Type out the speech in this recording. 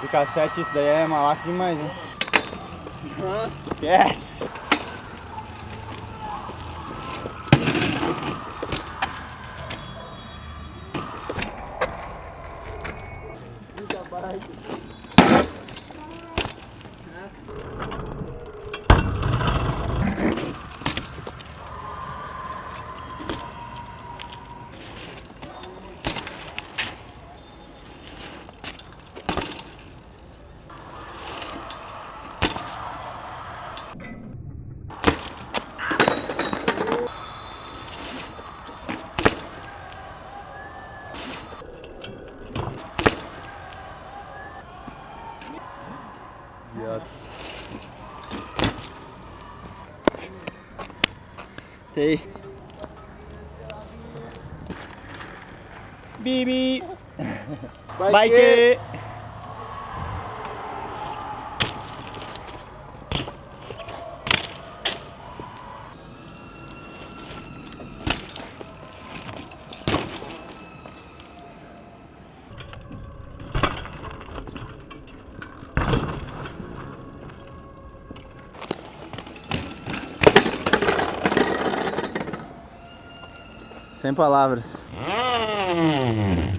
De cassete isso daí é malaco demais, hein? Nossa. Esquece! Muita bike. God. Hey. Sem palavras. Hum.